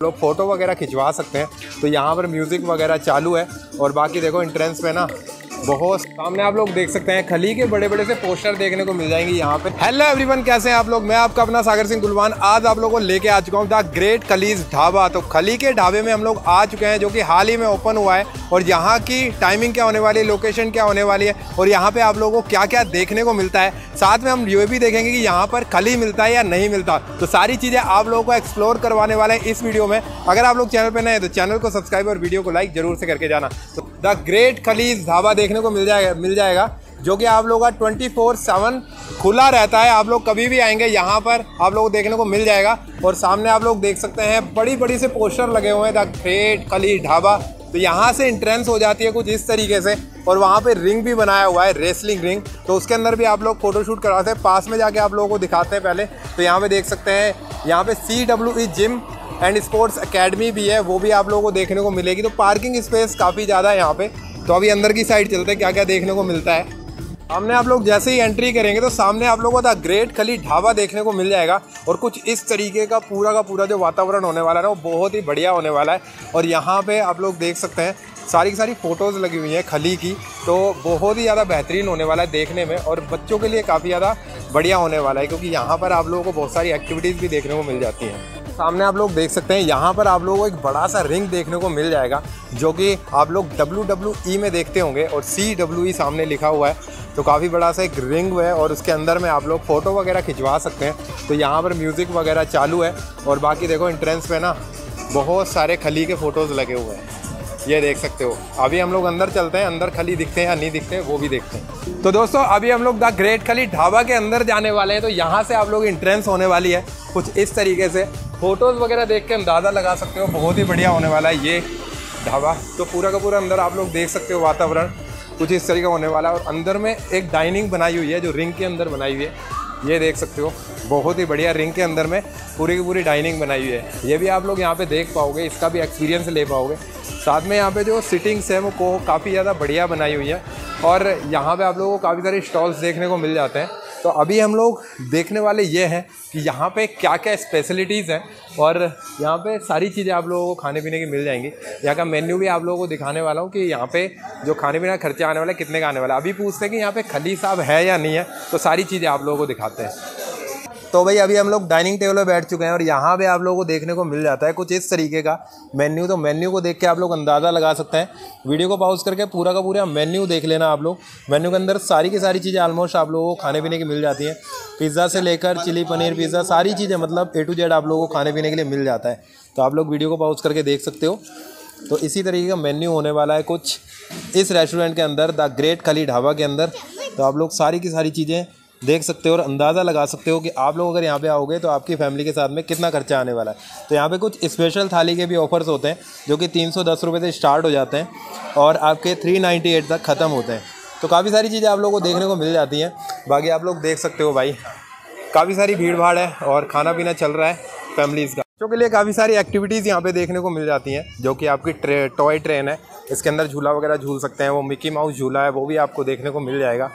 लोग फ़ोटो वगैरह खिंचवा सकते हैं। तो यहाँ पर म्यूज़िक वगैरह चालू है और बाकी देखो इंट्रेंस में ना बहुत सामने आप लोग देख सकते हैं, खली के बड़े बड़े से पोस्टर देखने को मिल जाएँगे यहाँ पे। हेलो एवरीवन कैसे हैं आप लोग? मैं आपका अपना सागर सिंह गुलवान, आज आप लोगों को लेके आ चुका हूँ द ग्रेट खलीज ढाबा। तो खली के ढाबे में हम लोग आ चुके हैं, जो कि हाल ही में ओपन हुआ है, और यहाँ की टाइमिंग क्या होने वाली है लोकेशन क्या होने वाली है, और यहाँ पे आप लोगों को क्या क्या देखने को मिलता है। साथ में हम ये भी देखेंगे कि यहाँ पर खली मिलता है या नहीं मिलता। तो सारी चीज़ें आप लोगों को एक्सप्लोर करवाने वाले हैं इस वीडियो में। अगर आप लोग चैनल पर नए हैं तो चैनल को सब्सक्राइब और वीडियो को लाइक ज़रूर से करके जाना। तो द ग्रेट खलीज ढाबा देखने को मिल जाएगा मिल जाएगा, जो कि आप लोगों का ट्वेंटी फोर सेवन खुला रहता है। आप लोग कभी भी आएँगे, यहाँ पर आप लोग देखने को मिल जाएगा। और सामने आप लोग देख सकते हैं बड़ी बड़ी से पोस्टर लगे हुए हैं, द ग्रेट खली ढाबा। तो यहाँ से इंट्रेंस हो जाती है कुछ इस तरीके से, और वहाँ पे रिंग भी बनाया हुआ है रेसलिंग रिंग तो उसके अंदर भी आप लोग फोटोशूट करवाते हैं। पास में जाके आप लोगों को दिखाते हैं पहले। तो यहाँ पे देख सकते हैं, यहाँ पे C W E gym and sports academy भी है, वो भी आप लोगों को देखने को मिलेगी। तो पार्किंग स्पेस काफ़ी ज़्यादा है यहाँ पे। तो अभी अंदर की साइड चलते हैं क्या क्या देखने को मिलता है। सामने आप लोग जैसे ही एंट्री करेंगे तो सामने आप लोगों को द ग्रेट खली ढाबा देखने को मिल जाएगा और कुछ इस तरीके का पूरा का पूरा जो वातावरण होने वाला है वो बहुत ही बढ़िया होने वाला है। और यहाँ पे आप लोग देख सकते हैं, सारी की सारी फ़ोटोज़ लगी हुई हैं खली की तो बहुत ही ज़्यादा बेहतरीन होने वाला है देखने में और बच्चों के लिए काफ़ी ज़्यादा बढ़िया होने वाला है, क्योंकि यहाँ पर आप लोगों को बहुत सारी एक्टिविटीज़ भी देखने को मिल जाती हैं। सामने आप लोग देख सकते हैं, यहाँ पर आप लोगों को एक बड़ा सा रिंग देखने को मिल जाएगा, जो कि आप लोग ई में देखते होंगे और सी डब्ल्यू ई सामने लिखा हुआ है। तो काफ़ी बड़ा सा एक रिंग है और उसके अंदर में आप लोग फ़ोटो वगैरह खिंचवा सकते हैं। तो यहाँ पर म्यूज़िक वगैरह चालू है और बाकी देखो इंट्रेंस पे ना बहुत सारे खली के फ़ोटोज़ लगे हुए हैं। ये देख सकते हो। अभी हम लोग अंदर चलते हैं, अंदर खली दिखते हैं या नहीं दिखते हैं, वो भी देखते हैं। तो दोस्तों, अभी हम लोग द ग्रेट खली ढाबा के अंदर जाने वाले हैं तो यहाँ से आप लोग इंट्रेंस होने वाली है। कुछ इस तरीके से। फ़ोटोज़ वगैरह देख के अंदाज़ा लगा सकते हो, बहुत ही बढ़िया होने वाला है ये ढाबा। तो पूरा का पूरा अंदर आप लोग देख सकते हो वातावरण, कुछ इस तरीके का होने वाला है। और अंदर में एक डाइनिंग बनाई हुई है, जो रिंग के अंदर बनाई हुई है। ये देख सकते हो, बहुत ही बढ़िया रिंग के अंदर में पूरी की पूरी डाइनिंग बनाई हुई है। ये भी आप लोग यहाँ पे देख पाओगे, इसका भी एक्सपीरियंस ले पाओगे। साथ में यहाँ पे जो सिटिंग्स है, वो को काफ़ी ज़्यादा बढ़िया बनाई हुई है। और यहाँ पे आप लोगों को काफ़ी सारे स्टॉल्स देखने को मिल जाते हैं। तो अभी हम लोग देखने वाले ये हैं कि यहाँ पे क्या क्या स्पेशलिटीज़ हैं और यहाँ पे सारी चीज़ें आप लोगों को खाने पीने की मिल जाएँगी। यहाँ का मेन्यू भी आप लोगों को दिखाने वाला हूँ कि यहाँ पे जो खाने पीने का खर्चा आने वाला है, कितने का आने वाला है। अभी पूछते हैं कि यहाँ पे खली साहब है या नहीं है तो सारी चीज़ें आप लोगों को दिखाते हैं। तो भाई अभी हम लोग डाइनिंग टेबल पर बैठ चुके हैं और यहाँ पे आप लोगों को देखने को मिल जाता है कुछ इस तरीके का मेन्यू तो मेन्यू को देख के आप लोग अंदाज़ा लगा सकते हैं। वीडियो को पॉज करके पूरा का पूरा मेन्यू देख लेना आप लोग। मेन्यू के अंदर सारी की सारी चीज़ें ऑलमोस्ट आप लोगों को खाने पीने की मिल जाती हैं। पिज़्ज़ा से लेकर चिली पनीर पिज़्ज़ा सारी चीज़ें मतलब ए टू जेड आप लोगों को खाने पीने के लिए मिल जाता है। तो आप लोग वीडियो को पॉज करके देख सकते हो। तो इसी तरीके का मेन्यू होने वाला है कुछ इस रेस्टोरेंट के अंदर द ग्रेट खली ढाबा के अंदर। तो आप लोग सारी की सारी चीज़ें देख सकते हो और अंदाज़ा लगा सकते हो कि आप लोग अगर यहाँ पे आओगे तो आपकी फैमिली के साथ में कितना खर्चा आने वाला है। तो यहाँ पे कुछ स्पेशल थाली के भी ऑफर्स होते हैं, जो कि तीन सौ से स्टार्ट हो जाते हैं और आपके थ्री तक ख़त्म होते हैं। तो काफ़ी सारी चीज़ें आप लोगों को देखने को मिल जाती हैं। बाकी आप लोग देख सकते हो भाई, काफ़ी सारी भीड़ भाड़ है और खाना पीना चल रहा है फैमिलीज़ का। बच्चों के लिए काफ़ी सारी एक्टिविटीज़ यहाँ पे देखने को मिल जाती हैं, जो कि आपकी ट्रे टॉय ट्रेन है। इसके अंदर झूला वगैरह झूल सकते हैं, वो मिकी माउस झूला है, वो भी आपको देखने को मिल जाएगा।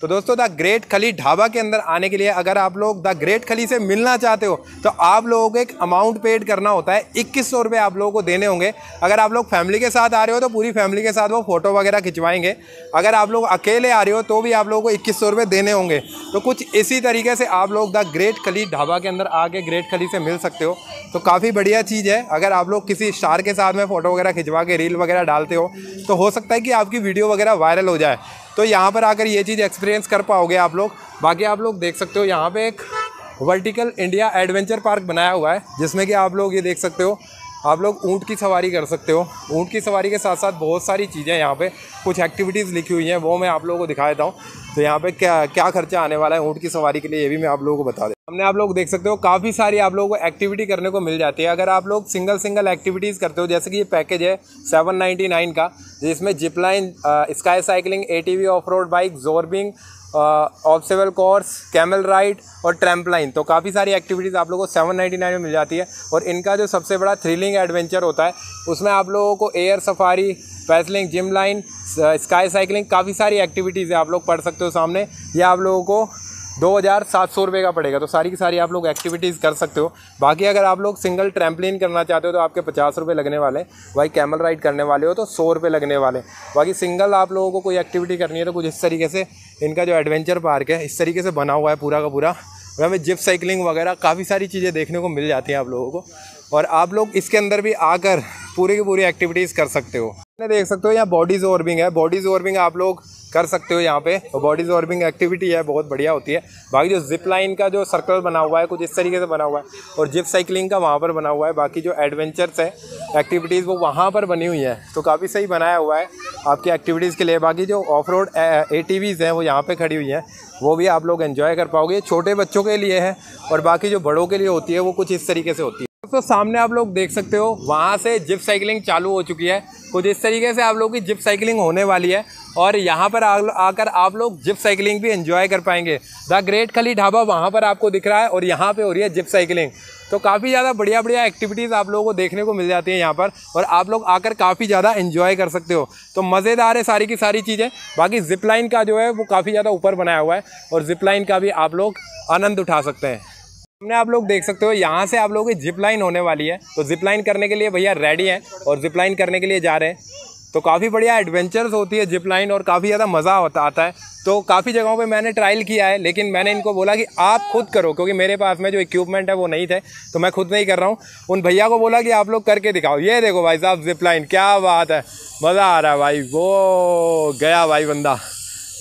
तो दोस्तों, द ग्रेट खली ढाबा के अंदर आने के लिए अगर आप लोग द ग्रेट खली से मिलना चाहते हो तो आप लोगों को एक अमाउंट पेड करना होता है। इक्कीस सौ रुपये आप लोगों को देने होंगे। अगर आप लोग फैमिली के साथ आ रहे हो तो पूरी फैमिली के साथ वो फ़ोटो वगैरह खिंचवाएँगे। अगर आप लोग अकेले आ रहे हो तो भी आप लोगों को इक्कीस सौ रुपये देने होंगे। तो कुछ इसी तरीके से आप लोग द ग्रेट खली ढाबा के अंदर आके ग्रेट खली से मिल सकते हो। तो काफ़ी बढ़िया चीज़ है। अगर आप लोग किसी स्टार के साथ में फ़ोटो वगैरह खिंचवा के रील वगैरह डालते हो तो हो सकता है कि आपकी वीडियो वगैरह वायरल हो जाए। तो यहाँ पर आकर ये चीज़ एक्सपीरियंस कर पाओगे आप लोग। बाकी आप लोग देख सकते हो यहाँ पे एक वर्टिकल इंडिया एडवेंचर पार्क बनाया हुआ है, जिसमें कि आप लोग ये देख सकते हो, आप लोग ऊँट की सवारी कर सकते हो। ऊँट की सवारी के साथ साथ बहुत सारी चीज़ें यहाँ पे, कुछ एक्टिविटीज़ लिखी हुई हैं, वो मैं आप लोगों को दिखा देता हूँ। तो यहाँ पे क्या क्या खर्चा आने वाला है ऊँट की सवारी के लिए, ये भी मैं आप लोगों को बता दें हमने आप लोग देख सकते हो, काफ़ी सारी आप लोगों को एक्टिविटी करने को मिल जाती है। अगर आप लोग सिंगल सिंगल एक्टिविटीज़ करते हो, जैसे कि ये पैकेज है सेवन नाइन्टी नाइन का, जिसमें zipline sky cycling A T V off road bike zorbing obstacle course camel ride और ट्रैम्पलाइन तो काफ़ी सारी एक्टिविटीज़ आप लोगों को सेवन नाइन्टी नाइन में मिल जाती है। और इनका जो सबसे बड़ा थ्रिलिंग एडवेंचर होता है, उसमें आप लोगों को air safari parasailing zip line sky cycling काफ़ी सारी एक्टिविटीज़ है आप लोग पढ़ सकते हो सामने। ये आप लोगों को दो हज़ार सात सौ रुपये का पड़ेगा तो सारी की सारी आप लोग एक्टिविटीज़ कर सकते हो। बाकी अगर आप लोग सिंगल ट्रैम्पलिन करना चाहते हो तो आपके पचास रुपये लगने वाले भाई कैमल राइड करने वाले हो तो सौ रुपये लगने वाले बाकी सिंगल आप लोगों को कोई एक्टिविटी करनी है तो कुछ इस तरीके से इनका जो एडवेंचर पार्क है, इस तरीके से बना हुआ है पूरा का पूरा। हमें जिप साइकिलिंग वगैरह, काफ़ी सारी चीज़ें देखने को मिल जाती हैं आप लोगों को। और आप लोग इसके अंदर भी आकर पूरी की पूरी एक्टिविटीज़ कर सकते हो। देख सकते हो, यहाँ बॉडीज ऑर्बिंग है। बॉडीज ऑर्बिंग आप लोग कर सकते हो यहाँ पे। और बॉडीज ऑर्बिंग एक्टिविटी है, बहुत बढ़िया होती है। बाकी जो जिप लाइन का जो सर्कल बना हुआ है, कुछ इस तरीके से बना हुआ है। और जिप साइकिलिंग का वहाँ पर बना हुआ है। बाकी जो एडवेंचर्स है एक्टिविटीज़ वो वहाँ पर बनी हुई हैं। तो काफ़ी सही बनाया हुआ है आपकी एक्टिविटीज़ के लिए। बाकी जो ऑफ़ रोड ए हैं, वो यहाँ पर खड़ी हुई हैं। वो भी आप लोग इन्जॉय कर पाओगे। छोटे बच्चों के लिए है और बाकी जो बड़ों के लिए होती है, वो कुछ इस तरीके से होती है। दोस्तों सामने आप लोग देख सकते हो, वहाँ से जिप साइकिलिंग चालू हो चुकी है। कुछ इस तरीके से आप लोग की जिप साइकिलिंग होने वाली है और यहाँ पर आकर आप लोग जिप साइकिलिंग भी एंजॉय कर पाएँगे। द ग्रेट खली ढाबा वहाँ पर आपको दिख रहा है और यहाँ पे हो रही है जिप साइकिलिंग। तो काफ़ी ज़्यादा बढ़िया बढ़िया एक्टिविटीज़ आप लोगों को देखने को मिल जाती हैं यहाँ पर और आप लोग आकर काफ़ी ज़्यादा इन्जॉय कर सकते हो। तो मज़ेदार है सारी की सारी चीज़ें। बाकी जिप का जो है वो काफ़ी ज़्यादा ऊपर बनाया हुआ है और जिप का भी आप लोग आनंद उठा सकते हैं। हमने आप लोग देख सकते हो, यहाँ से आप लोगों की जिप लाइन होने वाली है। तो जिप लाइन करने के लिए भैया रेडी हैं और जिप लाइन करने के लिए जा रहे हैं। तो काफ़ी बढ़िया एडवेंचर्स होती है जिप लाइन और काफ़ी ज़्यादा मज़ा होता, आता है। तो काफ़ी जगहों पे मैंने ट्रायल किया है, लेकिन मैंने इनको बोला कि आप खुद करो, क्योंकि मेरे पास में जो इक्विपमेंट है वो नहीं थे तो मैं खुद नहीं कर रहा हूँ। उन भैया को बोला कि आप लोग करके दिखाओ। ये देखो भाई साहब जिप लाइन क्या बात है, मज़ा आ रहा है भाई, वो गया भाई बंदा।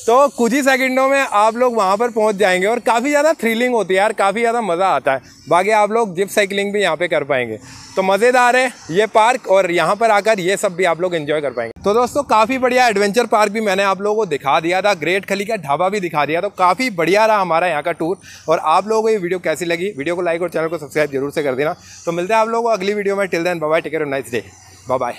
तो कुछ ही सेकंडों में आप लोग वहाँ पर पहुँच जाएँगे और काफ़ी ज़्यादा थ्रिलिंग होती है यार, काफ़ी ज़्यादा मज़ा आता है। बाकी आप लोग जिप साइकिलिंग भी यहाँ पे कर पाएँगे। तो मज़ेदार है ये पार्क और यहाँ पर आकर ये सब भी आप लोग एंजॉय कर पाएँगे। तो दोस्तों, काफ़ी बढ़िया एडवेंचर पार्क भी मैंने आप लोगों को दिखा दिया था। ग्रेट खली का ढाबा भी दिखा दिया तो काफ़ी बढ़िया रहा हमारा यहाँ का टूर और आप लोगों को ये वीडियो कैसी लगी? वीडियो को लाइक और चैनल को सब्सक्राइब ज़रूर से कर देना। तो मिलते हैं आप लोगों को अगली वीडियो में। Till then bye take care nice day bye